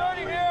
starting here.